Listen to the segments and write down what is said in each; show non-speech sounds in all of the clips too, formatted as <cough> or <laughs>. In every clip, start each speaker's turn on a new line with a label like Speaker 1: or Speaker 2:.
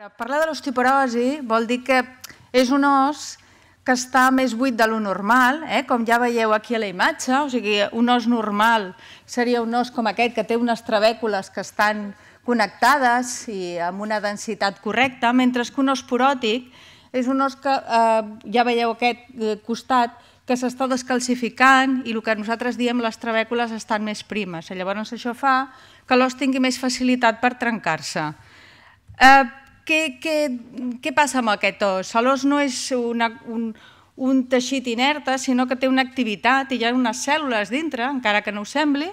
Speaker 1: Parlar de l'osteoporosi vol dir que és un os que està més buit de lo normal, eh? com ja veieu aquí a la imatge, o sigui, un os normal seria un os com aquest que té unes trabècules que estan connectades i amb una densitat correcta, mentre que un os poròtic és un os que, eh, ja veieu aquest eh, costat, que s'està descalcificant i el que nosaltres diem les trabècules estan més primes. Llavors això fa que l'os tingui més facilitat per trencar-se. Eh, què, què, què passa amb aquest os? L'os no és una, un, un teixit inerte, sinó que té una activitat i hi ha unes cèl·lules dintre, encara que no ho sembli,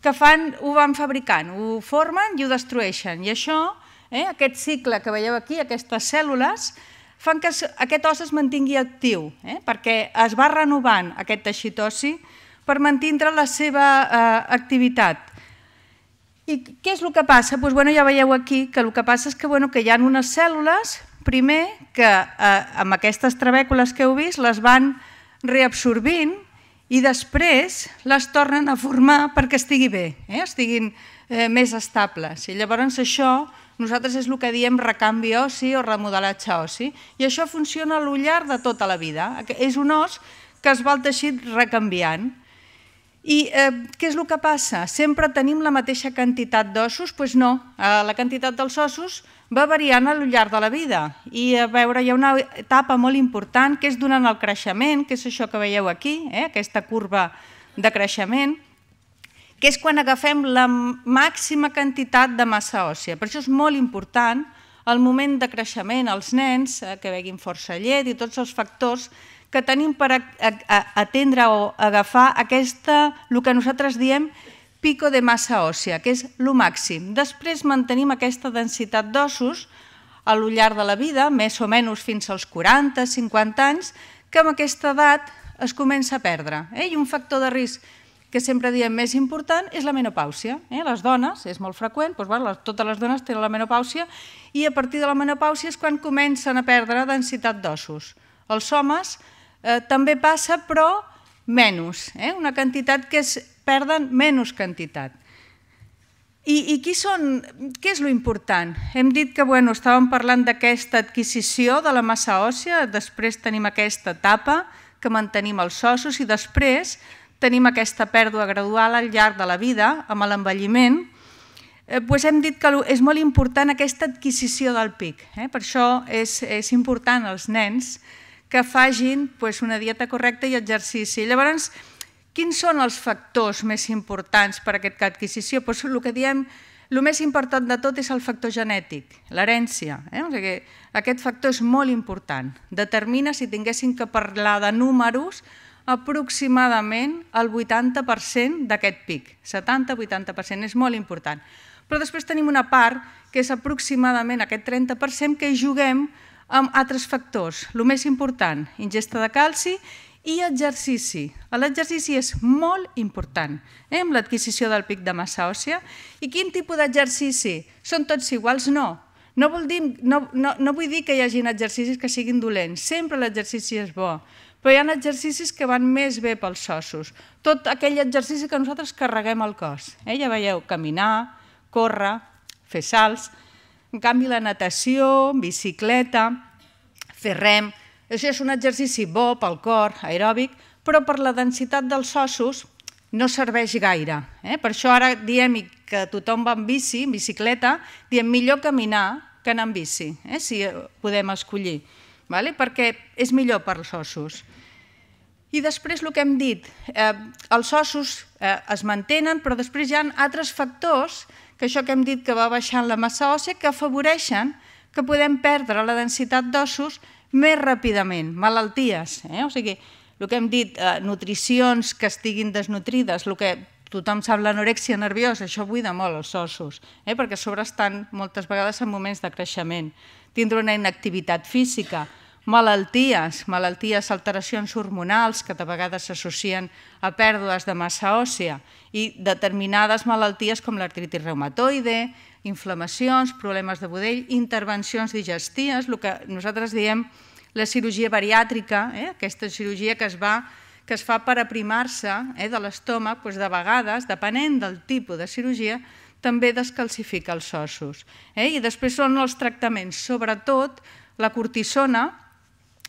Speaker 1: que fan, ho van fabricant, ho formen i ho destrueixen. I això, eh, aquest cicle que veieu aquí, aquestes cèl·lules, fan que aquest os es mantingui actiu, eh? perquè es va renovant aquest teixit ossi per mantindre la seva eh, activitat. I què és el que passa? Pues, bueno, ja veieu aquí que el que passa és que, bueno, que hi ha unes cèl·lules, primer, que eh, amb aquestes trabècules que heu vist les van reabsorbint i després les tornen a formar perquè estigui bé, eh? estiguin eh, més estables. I llavors això nosaltres és el que diem recanvi ossi o remodelatge ossi, i això funciona a lo llarg de tota la vida. És un os que es va el teixit recanviant. I eh, què és el que passa? Sempre tenim la mateixa quantitat d'ossos? Doncs pues no, eh, la quantitat dels ossos va variant al llarg de la vida. I a veure, hi ha una etapa molt important que és durant el creixement, que és això que veieu aquí, eh, aquesta curva de creixement, que és quan agafem la màxima quantitat de massa òssia. Per això és molt important el moment de creixement als nens, eh, que beguin força llet i tots els factors que tenim per atendre o agafar aquesta, el que nosaltres diem pico de massa òssia, que és el màxim. Després mantenim aquesta densitat d'ossos a llarg de la vida, més o menys fins als 40-50 anys, que amb aquesta edat es comença a perdre. Eh? I un factor de risc que sempre diem més important és la menopàusia. Eh? Les dones, és molt freqüent, doncs, bueno, totes les dones tenen la menopàusia i a partir de la menopàusia és quan comencen a perdre densitat d'ossos. Els homes eh, també passa, però menys, eh? una quantitat que es perden menys quantitat. I, i qui són, què és lo important? Hem dit que bueno, estàvem parlant d'aquesta adquisició de la massa òssia, després tenim aquesta etapa que mantenim els ossos i després tenim aquesta pèrdua gradual al llarg de la vida, amb l'envelliment, eh, doncs hem dit que és molt important aquesta adquisició del pic. Eh? Per això és, és important als nens que fagin doncs, una dieta correcta i exercici. Llavors, quins són els factors més importants per a aquesta adquisició? Doncs el que diem, el més important de tot és el factor genètic, l'herència. Eh? O sigui, aquest factor és molt important. Determina, si tinguéssim que parlar de números, aproximadament el 80% d'aquest pic, 70-80%, és molt important. Però després tenim una part que és aproximadament aquest 30% que juguem amb altres factors. El més important, ingesta de calci i exercici. L'exercici és molt important eh, amb l'adquisició del pic de massa òssia. I quin tipus d'exercici? Són tots iguals? No. No, dir, no, no, no vull dir que hi hagin exercicis que siguin dolents. Sempre l'exercici és bo però hi ha exercicis que van més bé pels ossos. Tot aquell exercici que nosaltres carreguem al cos. Eh? Ja veieu, caminar, córrer, fer salts. En canvi, la natació, bicicleta, fer rem, això és un exercici bo pel cor, aeròbic, però per la densitat dels ossos no serveix gaire. Eh? Per això ara diem que tothom va en bici, en bicicleta, diem millor caminar que anar en bici, eh? si podem escollir vale? perquè és millor per als ossos. I després el que hem dit, eh, els ossos eh, es mantenen, però després hi ha altres factors, que això que hem dit que va baixant la massa òssia, que afavoreixen que podem perdre la densitat d'ossos més ràpidament, malalties. Eh? O sigui, el que hem dit, eh, nutricions que estiguin desnutrides, el que tothom sap l'anorèxia nerviosa, això buida molt els ossos, eh? perquè a sobre estan moltes vegades en moments de creixement. Tindre una inactivitat física, malalties, malalties, alteracions hormonals que de vegades s'associen a pèrdues de massa òssia i determinades malalties com l'artritis reumatoide, inflamacions, problemes de budell, intervencions digestives, el que nosaltres diem la cirurgia bariàtrica, eh? aquesta cirurgia que es, va, que es fa per aprimar-se eh, de l'estómac, doncs de vegades, depenent del tipus de cirurgia, també descalcifica els ossos. Eh? I després són els tractaments, sobretot la cortisona,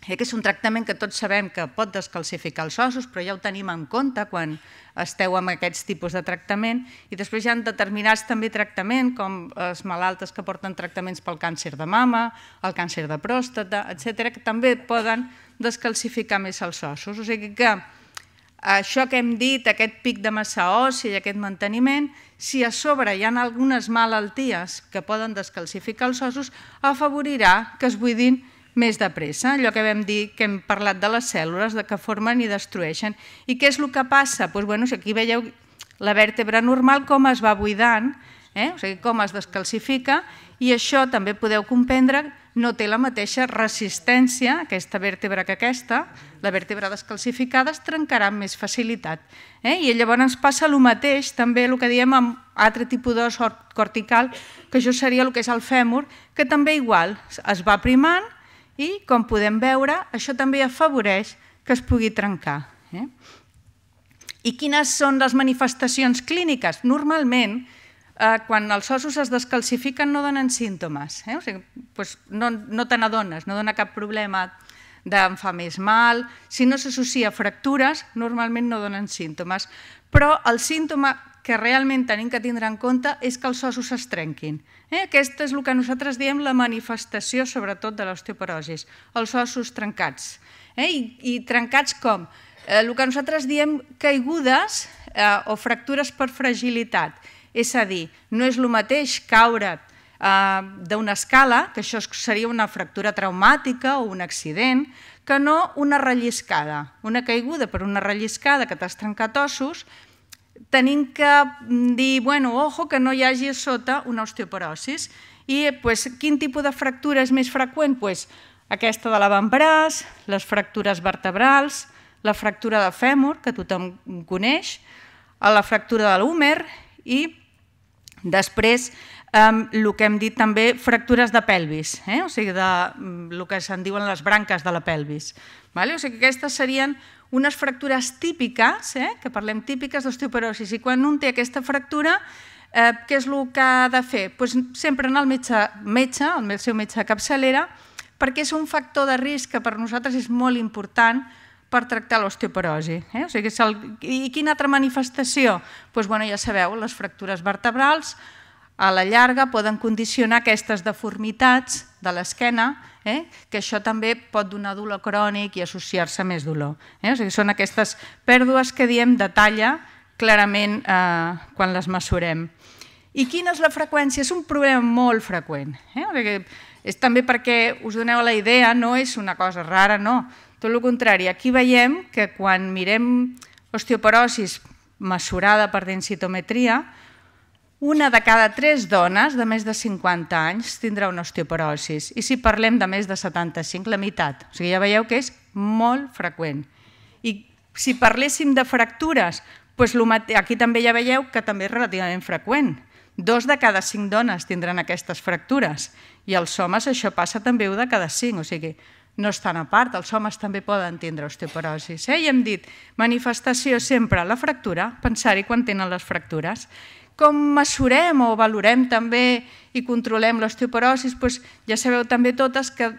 Speaker 1: que és un tractament que tots sabem que pot descalcificar els ossos, però ja ho tenim en compte quan esteu amb aquests tipus de tractament. I després hi ha determinats també tractaments, com les malaltes que porten tractaments pel càncer de mama, el càncer de pròstata, etc, que també poden descalcificar més els ossos. O sigui que això que hem dit, aquest pic de massa òssia i aquest manteniment, si a sobre hi ha algunes malalties que poden descalcificar els ossos, afavorirà que es buidin més de pressa, allò que vam dir que hem parlat de les cèl·lules, que formen i destrueixen. I què és el que passa? Doncs, bueno, aquí veieu la vèrtebra normal com es va buidant, eh? o sigui, com es descalcifica, i això també podeu comprendre no té la mateixa resistència, aquesta vèrtebra que aquesta, la vèrtebra descalcificada es trencarà amb més facilitat. Eh? I llavors passa el mateix, també el que diem amb altre tipus d'os cortical, que això seria el que és el fèmur, que també igual es va primant i, com podem veure, això també afavoreix que es pugui trencar. Eh? I quines són les manifestacions clíniques? Normalment, eh, quan els ossos es descalcifiquen no donen símptomes, eh? o sigui, no, te n'adones, no dona cap problema d'en fa més mal, si no s'associa a fractures, normalment no donen símptomes, però el símptoma que realment tenim que tindre en compte és que els ossos es trenquin. Eh? Aquesta és el que nosaltres diem la manifestació, sobretot, de l'osteoporosis, els ossos trencats. Eh? I, trencats com? Eh, el que nosaltres diem caigudes eh, o fractures per fragilitat. És a dir, no és el mateix caure eh, d'una escala, que això seria una fractura traumàtica o un accident, que no una relliscada. Una caiguda per una relliscada que t'has trencat ossos, tenim que dir, bueno, ojo, que no hi hagi a sota una osteoporosis. I pues, quin tipus de fractura és més freqüent? Pues, aquesta de l'avantbraç, les fractures vertebrals, la fractura de fèmur, que tothom coneix, la fractura de l'húmer i Després, el que hem dit també, fractures de pelvis, eh? o sigui, de, el mm, que se'n diuen les branques de la pelvis. Vale? O sigui, aquestes serien unes fractures típiques, eh? que parlem típiques d'osteoporosis, i quan un té aquesta fractura, eh, què és el que ha de fer? Pues sempre anar al metge, metge, el seu metge de capçalera, perquè és un factor de risc que per nosaltres és molt important per tractar l'osteoporosi. Eh? O sigui. I quina altra manifestació? Pues, bueno, ja sabeu, les fractures vertebrals a la llarga poden condicionar aquestes deformitats de l'esquena, eh? que això també pot donar dolor crònic i associar-se a més dolor. Eh? O sigui, són aquestes pèrdues que diem de talla clarament eh, quan les mesurem. I quina és la freqüència? És un problema molt freqüent. Eh? És també perquè us doneu la idea, no és una cosa rara, no. Tot el contrari, aquí veiem que quan mirem osteoporosis mesurada per densitometria, una de cada tres dones de més de 50 anys tindrà una osteoporosis. I si parlem de més de 75, la meitat. O sigui, ja veieu que és molt freqüent. I si parléssim de fractures, doncs aquí també ja veieu que també és relativament freqüent. Dos de cada cinc dones tindran aquestes fractures. I als homes això passa també un de cada cinc. O sigui, no estan a part, els homes també poden tindre osteoporosis. Eh? I hem dit, manifestació sempre la fractura, pensar-hi quan tenen les fractures. Com mesurem o valorem també i controlem l'osteoporosis, doncs ja sabeu també totes que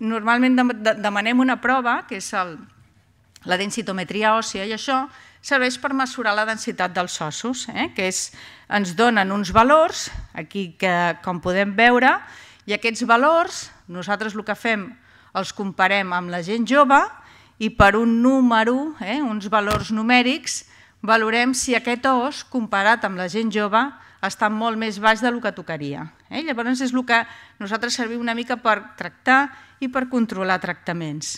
Speaker 1: normalment demanem una prova, que és el, la densitometria òssia, i això serveix per mesurar la densitat dels ossos, eh? que és, ens donen uns valors, aquí que com podem veure, i aquests valors, nosaltres el que fem els comparem amb la gent jove i per un número, eh, uns valors numèrics, valorem si aquest os, comparat amb la gent jove, està molt més baix del que tocaria. Eh? Llavors és el que nosaltres servim una mica per tractar i per controlar tractaments.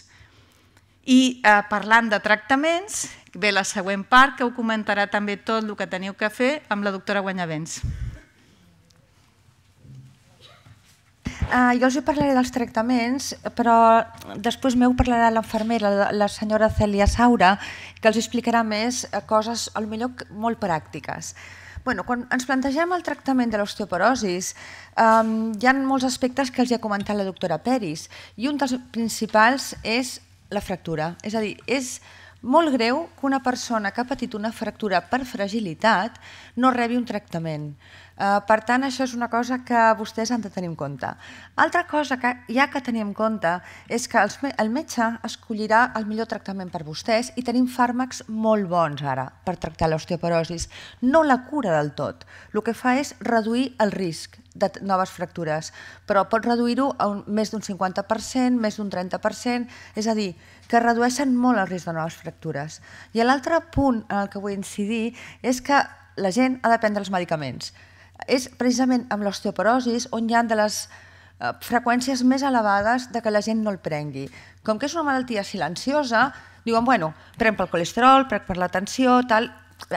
Speaker 1: I eh, parlant de tractaments, ve la següent part que ho comentarà també tot el que teniu que fer amb la doctora Guanyavents.
Speaker 2: Uh, jo els parlaré dels tractaments, però després meu parlarà l'infermera, la, la senyora Cèlia Saura, que els explicarà més eh, coses, al millor molt pràctiques. Bueno, quan ens plantegem el tractament de l'osteoporosis, um, hi ha molts aspectes que els ha comentat la doctora Peris, i un dels principals és la fractura. És a dir, és molt greu que una persona que ha patit una fractura per fragilitat no rebi un tractament. Uh, per tant, això és una cosa que vostès han de tenir en compte. Altra cosa que ja que tenim en compte és que el metge escollirà el millor tractament per vostès i tenim fàrmacs molt bons ara per tractar l'osteoporosis. No la cura del tot. El que fa és reduir el risc de noves fractures, però pot reduir-ho a un, més d'un 50%, més d'un 30%, és a dir, que redueixen molt el risc de noves fractures. I l'altre punt en el que vull incidir és que la gent ha de prendre els medicaments. És precisament amb l'osteoporosis on hi ha de les eh, freqüències més elevades de que la gent no el prengui. Com que és una malaltia silenciosa, diuen, bueno, prenc pel colesterol, prenc per la tensió, tal,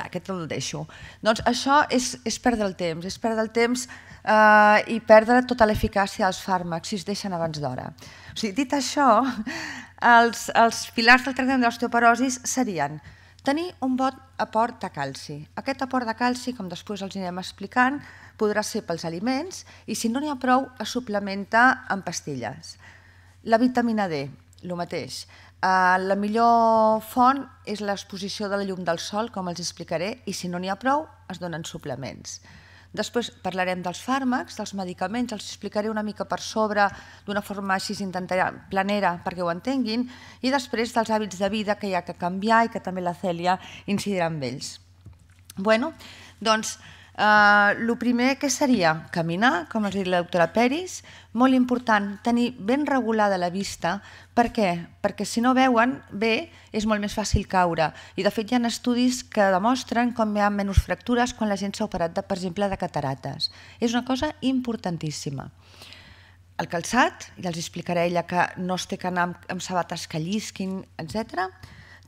Speaker 2: aquest el deixo. Doncs això és, és perdre el temps, és perdre el temps eh, i perdre tota l'eficàcia dels fàrmacs si es deixen abans d'hora. O sigui, dit això, <laughs> els, els pilars del tractament de l'osteoporosis serien tenir un bon aport de calci. Aquest aport de calci, com després els anirem explicant, podrà ser pels aliments i si no n'hi ha prou, es suplementa amb pastilles. La vitamina D, el mateix. Uh, la millor font és l'exposició de la llum del sol, com els explicaré, i si no n'hi ha prou, es donen suplements. Després parlarem dels fàrmacs, dels medicaments, els explicaré una mica per sobre d'una forma així intentaré planera perquè ho entenguin, i després dels hàbits de vida que hi ha que canviar i que també la Cèlia incidirà amb ells. Bueno, doncs, Uh, el primer que seria caminar, com els ha dit la doctora Peris, molt important tenir ben regulada la vista. Per què? Perquè si no veuen bé és molt més fàcil caure. I de fet hi ha estudis que demostren com hi ha menys fractures quan la gent s'ha operat, de, per exemple, de catarates. És una cosa importantíssima. El calçat, ja els explicaré ella que no es té que anar amb, amb sabates que llisquin, etc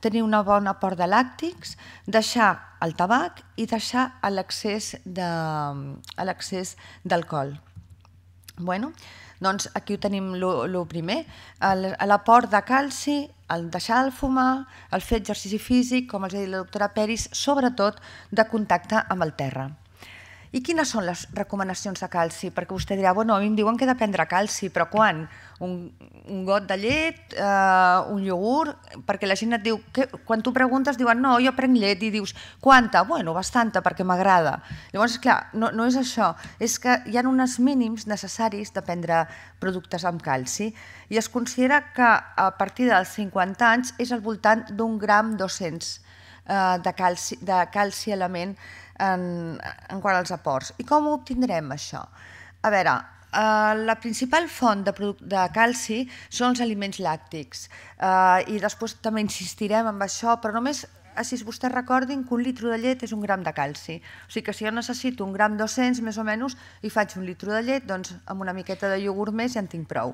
Speaker 2: tenir una bona aport de làctics, deixar el tabac i deixar l'accés d'alcohol. Bueno, doncs aquí ho tenim el primer, l'aport de calci, el deixar de fumar, el fer exercici físic, com els ha dit la doctora Peris, sobretot de contacte amb el terra. I quines són les recomanacions de calci? Perquè vostè dirà, bueno, a mi em diuen que he de prendre calci, però quan? Un, un got de llet, uh, un iogurt? Perquè la gent et diu, que, quan tu preguntes, diuen, no, jo prenc llet, i dius, quanta? Bueno, bastanta, perquè m'agrada. Llavors, clar, no, no és això, és que hi ha uns mínims necessaris de prendre productes amb calci i es considera que a partir dels 50 anys és al voltant d'un gram 200 uh, de calci, de calci element en, en quant als aports. I com ho obtindrem, això? A veure, Uh, la principal font de, de calci són els aliments làctics uh, i després també insistirem en això, però només si vostès recordin que un litre de llet és un gram de calci. O sigui que si jo necessito un gram 200 més o menys i faig un litre de llet, doncs amb una miqueta de iogurt més ja en tinc prou.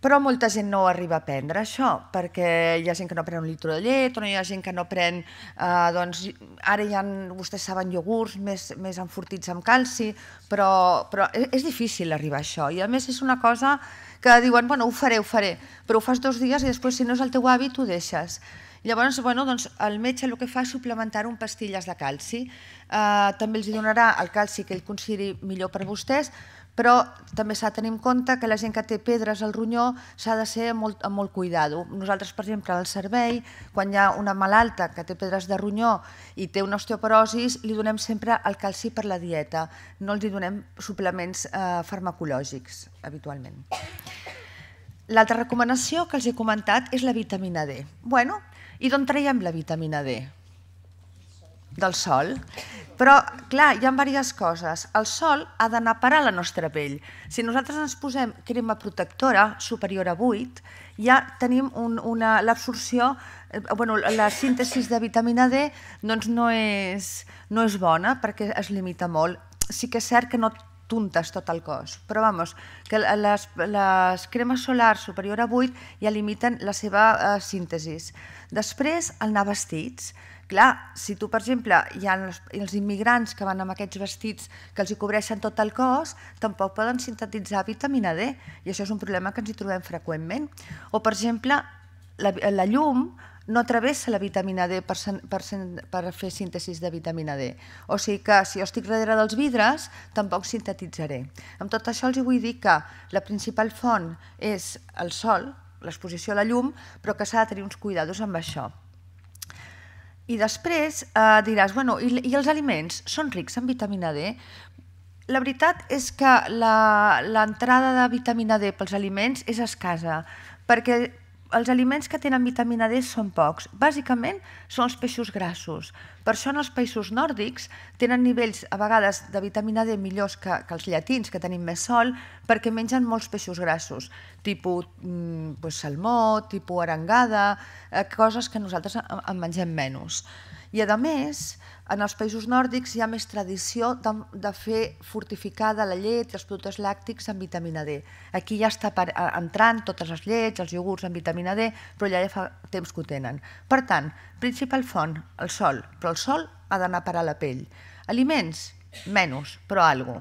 Speaker 2: Però molta gent no arriba a prendre això, perquè hi ha gent que no pren un litre de llet, o hi ha gent que no pren... Eh, doncs, ara hi ha, vostès saben, iogurts més, més enfortits amb calci, però, però e, és difícil arribar a això. I a més és una cosa que diuen, bueno, ho faré, ho faré, però ho fas dos dies i després, si no és el teu hàbit, ho deixes. Llavors, bueno, doncs, el metge el que fa és suplementar un pastilles de calci. Eh, també els donarà el calci que ell consideri millor per vostès, però també s'ha de tenir en compte que la gent que té pedres al ronyó s'ha de ser amb molt, molt cuidado. Nosaltres, per exemple, al servei, quan hi ha una malalta que té pedres de ronyó i té una osteoporosis, li donem sempre el calci per la dieta, no els hi donem suplements eh, farmacològics, habitualment. L'altra recomanació que els he comentat és la vitamina D. Bueno, i d'on traiem la vitamina D? Del sol. Però, clar, hi ha diverses coses. El sol ha d'anar a parar la nostra pell. Si nosaltres ens posem crema protectora superior a 8, ja tenim un, una l'absorció, eh, bueno, la síntesi de vitamina D doncs no, és, no és bona perquè es limita molt. Sí que és cert que no tuntes tot el cos, però vamos, que les, les cremes solars superior a 8 ja limiten la seva eh, síntesi. Després, el anar vestits. Clar, si tu, per exemple, hi ha els, els immigrants que van amb aquests vestits que els hi cobreixen tot el cos, tampoc poden sintetitzar vitamina D, i això és un problema que ens hi trobem freqüentment. O, per exemple, la, la llum no travessa la vitamina D per, per, per fer síntesi de vitamina D. O sigui que si jo estic darrere dels vidres, tampoc sintetitzaré. Amb tot això els vull dir que la principal font és el sol, l'exposició a la llum, però que s'ha de tenir uns cuidados amb això. I després eh, diràs, bueno, i, i els aliments són rics en vitamina D? La veritat és que l'entrada de vitamina D pels aliments és escasa, perquè els aliments que tenen vitamina D són pocs. Bàsicament són els peixos grassos. Per això en els països nòrdics tenen nivells a vegades de vitamina D millors que, que els llatins, que tenim més sol, perquè mengen molts peixos grassos, tipus mm, pues, salmó, tipus arengada, eh, coses que nosaltres en mengem menys. I a més, en els països nòrdics hi ha més tradició de, de fer fortificada la llet i els productes làctics amb vitamina D. Aquí ja està per, entrant totes les llets, els iogurts amb vitamina D, però allà ja fa temps que ho tenen. Per tant, principal font, el sol, però el sol ha d'anar a parar la pell. Aliments, menys, però algo.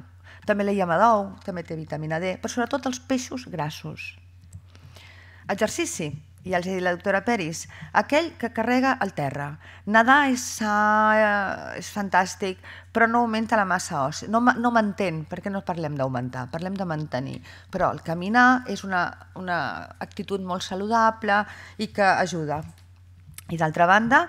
Speaker 2: També la llama d'ou, també té vitamina D, però sobretot els peixos grassos. Exercici, i els dit la doctora Peris, aquell que carrega el terra. Nedar és eh, és fantàstic, però no augmenta la massa òssia. No, no mantén, perquè no parlem d'augmentar, parlem de mantenir. Però el caminar és una, una actitud molt saludable i que ajuda. I d'altra banda,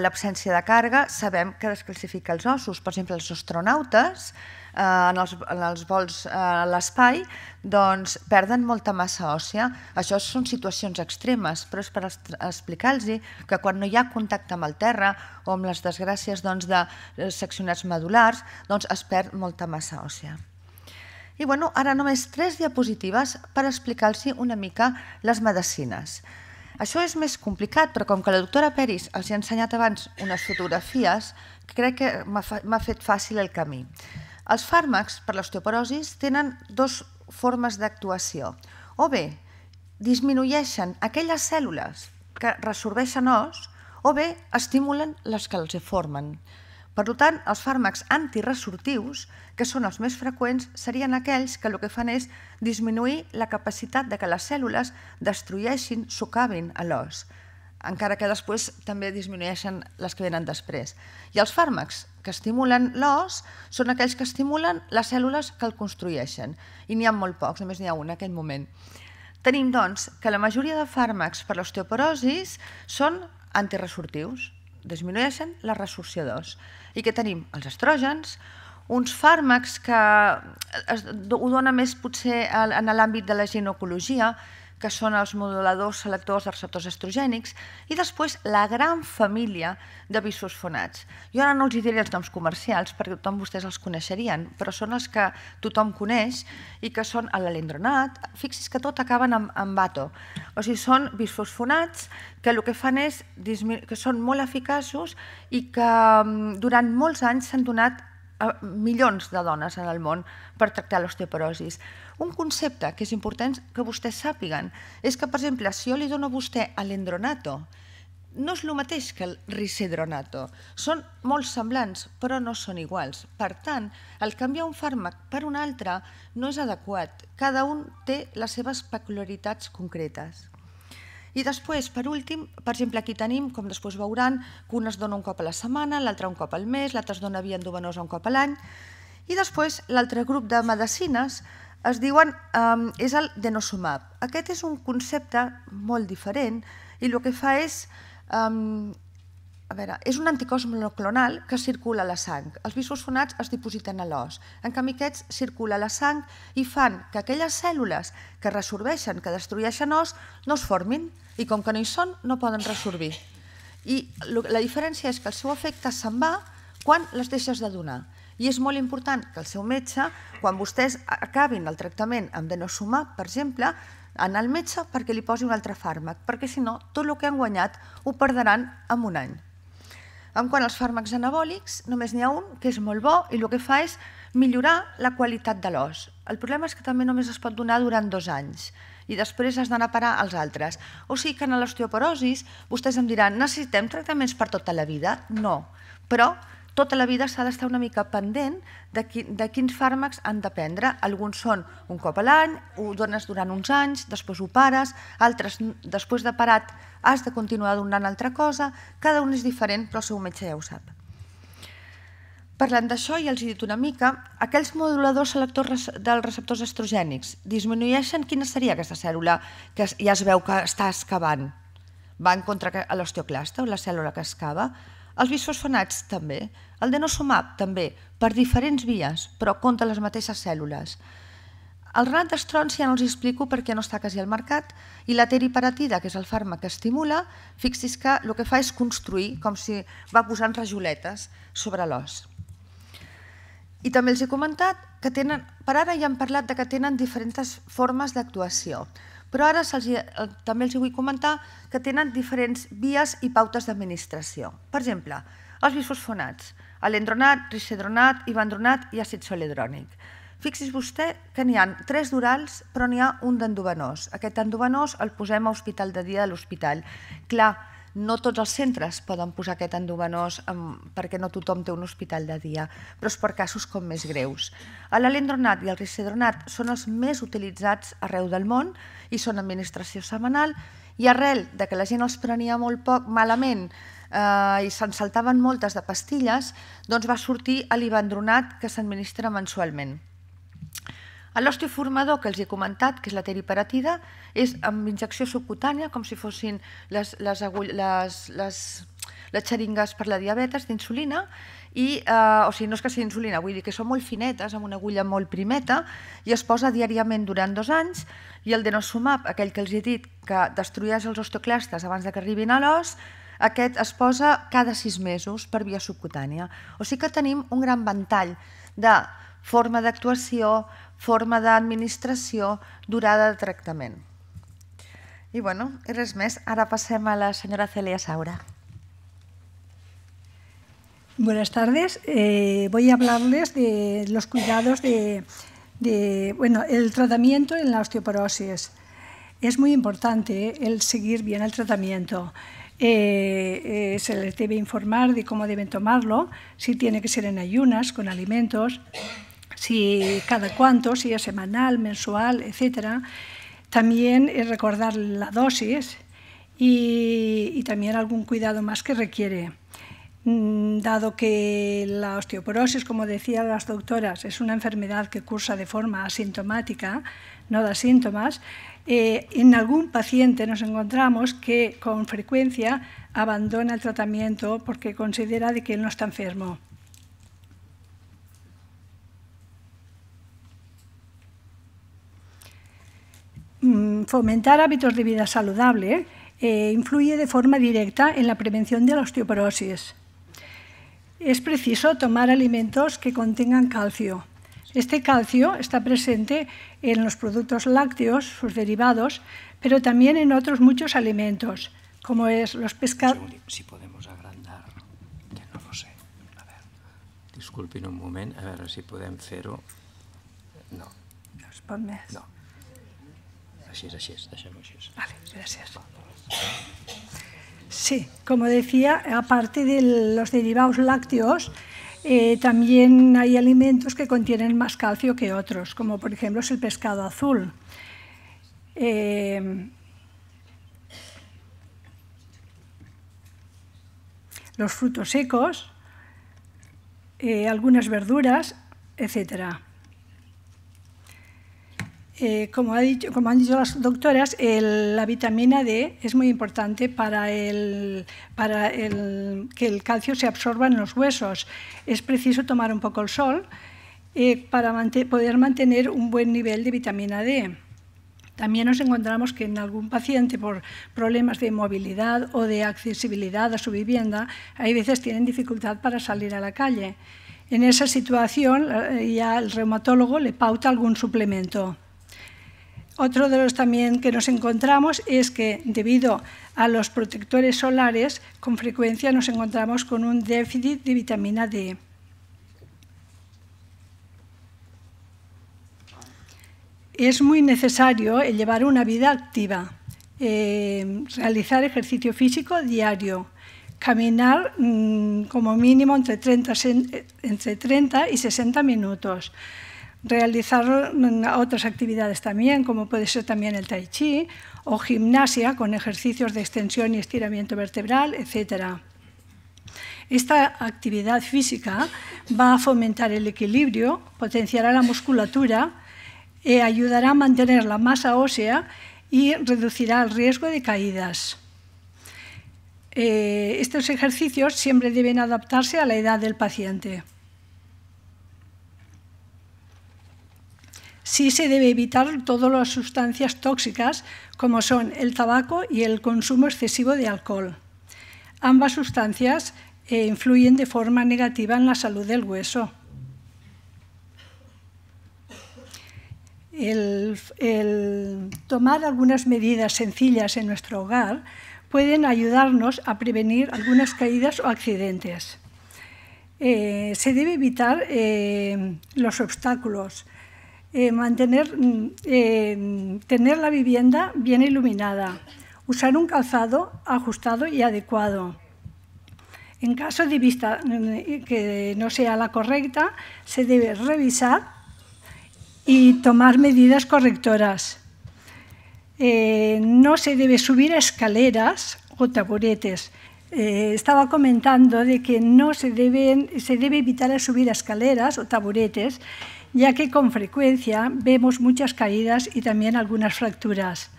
Speaker 2: l'absència de càrrega sabem que desclassifica els ossos. Per exemple, els astronautes en, els, en els vols eh, a l'espai doncs, perden molta massa òssia. Això són situacions extremes, però és per explicar-los que quan no hi ha contacte amb el terra o amb les desgràcies doncs, de eh, seccionats medulars, doncs es perd molta massa òssia. I bueno, ara només tres diapositives per explicar-los una mica les medicines. Això és més complicat, però com que la doctora Peris els ha ensenyat abans unes fotografies, crec que m'ha fet fàcil el camí. Els fàrmacs per l'osteoporosis tenen dues formes d'actuació. O bé, disminueixen aquelles cèl·lules que resorbeixen os, o bé estimulen les que els formen. Per tant, els fàrmacs antiresortius, que són els més freqüents, serien aquells que el que fan és disminuir la capacitat de que les cèl·lules destrueixin, socavin a l'os, encara que després també disminueixen les que venen després. I els fàrmacs que estimulen l'os són aquells que estimulen les cèl·lules que el construeixen, i n'hi ha molt pocs, només n'hi ha un en aquell moment. Tenim, doncs, que la majoria de fàrmacs per l'osteoporosis són antiresortius, disminueixen la resorció d'os. I què tenim? Els estrògens, uns fàrmacs que ho dona més potser en l'àmbit de la ginecologia, que són els moduladors selectors de receptors estrogènics, i després la gran família de bisfosfonats. Jo ara no els diré els noms comercials, perquè tothom vostès els coneixerien, però són els que tothom coneix i que són l'alendronat. Fixis que tot acaben amb, bato. O sigui, són bisfosfonats que el que fan és que són molt eficaços i que mm, durant molts anys s'han donat milions de dones en el món per tractar l'osteoporosis. Un concepte que és important que vostès sàpiguen és que, per exemple, si jo li dono a vostè l'endronato, no és el mateix que el risedronato. Són molt semblants, però no són iguals. Per tant, el canviar un fàrmac per un altre no és adequat. Cada un té les seves peculiaritats concretes. I després, per últim, per exemple, aquí tenim, com després veuran, que un es dona un cop a la setmana, l'altre un cop al mes, l'altre es dona via endovenosa un cop a l'any, i després l'altre grup de medicines es diuen, um, és el denosumab. Aquest és un concepte molt diferent i el que fa és um, a veure, és un anticòs monoclonal que circula a la sang. Els bisfosfonats es dipositen a l'os. En canvi, aquests circula a la sang i fan que aquelles cèl·lules que resorbeixen, que destrueixen os, no es formin. I com que no hi són, no poden resorbir. I la diferència és que el seu efecte se'n va quan les deixes de donar. I és molt important que el seu metge, quan vostès acabin el tractament amb denosumab, per exemple, anar al metge perquè li posi un altre fàrmac, perquè si no, tot el que han guanyat ho perdran en un any. En quant als fàrmacs anabòlics, només n'hi ha un que és molt bo i el que fa és millorar la qualitat de l'os. El problema és que també només es pot donar durant dos anys i després has d'anar a parar als altres. O sigui que en l'osteoporosis vostès em diran necessitem tractaments per tota la vida? No, però tota la vida s'ha d'estar una mica pendent de, qui, de quins fàrmacs han de prendre. Alguns són un cop a l'any, ho dones durant uns anys, després ho pares, altres després de parat has de continuar donant altra cosa, cada un és diferent però el seu metge ja ho sap. Parlant d'això, ja els he dit una mica, aquells moduladors selectors dels receptors estrogènics disminueixen quina seria aquesta cèl·lula que ja es veu que està excavant? Va en contra l'osteoclasta o la cèl·lula que excava? Els bisfosfonats també. El denosumab també, per diferents vies, però contra les mateixes cèl·lules. El renat d'estrons ja no els explico perquè no està quasi al mercat i la teriparatida, que és el fàrmac que estimula, fixis que el que fa és construir, com si va posant rajoletes sobre l'os. I també els he comentat que tenen, per ara ja han parlat de que tenen diferents formes d'actuació. Però ara també els vull comentar que tenen diferents vies i pautes d'administració. Per exemple, els bisfosfonats, alendronat, ricedronat, ivandronat i àcid soledrònic. Fixis vostè que n'hi ha tres d'orals, però n'hi ha un d'endovenós. Aquest endovenós el posem a hospital de dia de l'hospital. Clar, no tots els centres poden posar aquest endovenós perquè no tothom té un hospital de dia, però és per casos com més greus. L'alendronat i el ricedronat són els més utilitzats arreu del món i són administració setmanal i arrel de que la gent els prenia molt poc malament eh, i se'n saltaven moltes de pastilles, doncs va sortir l'ivandronat que s'administra mensualment. L'osteoformador que els he comentat, que és la teriparatida, és amb injecció subcutània, com si fossin les, les, agull, les, les, les xeringues per la diabetes d'insulina, i, eh, o sigui, no és que sigui insulina, vull dir que són molt finetes, amb una agulla molt primeta, i es posa diàriament durant dos anys, i el denosumab, aquell que els he dit que destrueix els osteoclastes abans que arribin a l'os, aquest es posa cada sis mesos per via subcutània. O sigui que tenim un gran ventall de forma d'actuació, forma d'administració, durada de tractament. I bueno, i res més. Ara passem a la senyora Celia Saura.
Speaker 3: Buenas tardes. Eh, voy a hablarles de los cuidados de, de, bueno, el tratamiento en la osteoporosis. Es muy importante el seguir bien el tratamiento. Eh, eh, se les debe informar de cómo deben tomarlo, si tiene que ser en ayunas, con alimentos, si cada cuánto, si es semanal, mensual, etc. También es recordar la dosis y, también algún cuidado más que requiere mm, dado que la osteoporosis, como decían las doctoras, es una enfermedad que cursa de forma asintomática, no da síntomas, eh, en algún paciente nos encontramos que con frecuencia abandona el tratamiento porque considera de que él no está enfermo. Mm, fomentar hábitos de vida saludable eh, influye de forma directa en la prevención de la osteoporosis. Es preciso tomar alimentos que contengan calcio. Este calcio está presente en los productos lácteos, sus derivados, pero también en otros muchos alimentos, como es los pescados.
Speaker 4: Si podemos agrandar, que no lo sé. A ver, disculpen un moment, a veure si podem fer-ho. No.
Speaker 3: No es pot més.
Speaker 4: No. Així és, així és, deixem-ho així.
Speaker 3: Vale, gracias. Sí, como decía, aparte de los derivados lácteos, Eh, también hay alimentos que contienen más calcio que otros, como por ejemplo es el pescado azul. Eh, los frutos secos, eh, algunas verduras, etcétera. Eh, como, ha dicho, como, han dicho las doctoras, la vitamina D es muy importante para, el, para el, que el calcio se absorba en los huesos. Es preciso tomar un poco el sol eh, para poder mantener un buen nivel de vitamina D. También nos encontramos que en algún paciente por problemas de movilidad o de accesibilidad a su vivienda, hay veces tienen dificultad para salir a la calle. En esa situación eh, ya el reumatólogo le pauta algún suplemento. Otro de los también que nos encontramos es que debido a los protectores solares, con frecuencia nos encontramos con un déficit de vitamina D. Es muy necesario llevar una vida activa, eh, realizar ejercicio físico diario, caminar mm, como mínimo entre 30, entre 30 y 60 minutos, realizar otras actividades también, como puede ser también el tai chi o gimnasia con ejercicios de extensión y estiramiento vertebral, etc. Esta actividad física va a fomentar el equilibrio, potenciará la musculatura, e ayudará a mantener la masa ósea y reducirá el riesgo de caídas. Eh, estos ejercicios siempre deben adaptarse a la edad del paciente. Sí se debe evitar todas las sustancias tóxicas como son el tabaco y el consumo excesivo de alcohol. Ambas sustancias eh, influyen de forma negativa en la salud del hueso. El, tomar algunas medidas sencillas en nuestro hogar pueden ayudarnos a prevenir algunas caídas o accidentes. Eh, se debe evitar eh, los obstáculos, mantener, mm, tener la vivienda bien iluminada, usar un calzado ajustado y adecuado. En caso de vista mm, que no sea la correcta, se debe revisar y tomar medidas correctoras. Eh, no se debe subir escaleras o taburetes. Eh, estaba comentando de que no se, deben, se debe evitar subir escaleras o taburetes, ya que con frecuencia vemos muchas caídas y también algunas fracturas.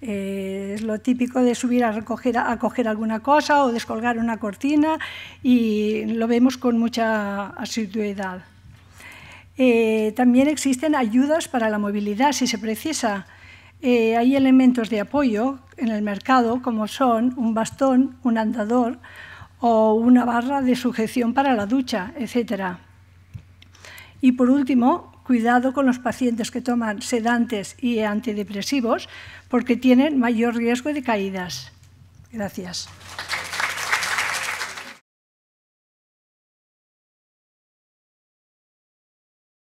Speaker 3: Eh, es lo típico de subir a, recoger, coger alguna cosa o descolgar una cortina y lo vemos con mucha asiduidad. Eh, también existen ayudas para la movilidad si se precisa. Eh, hay elementos de apoyo en el mercado como son un bastón, un andador o una barra de sujeción para la ducha, etc. Y por último, cuidado con los pacientes que toman sedantes y antidepresivos porque tienen mayor riesgo de caídas. Gracias.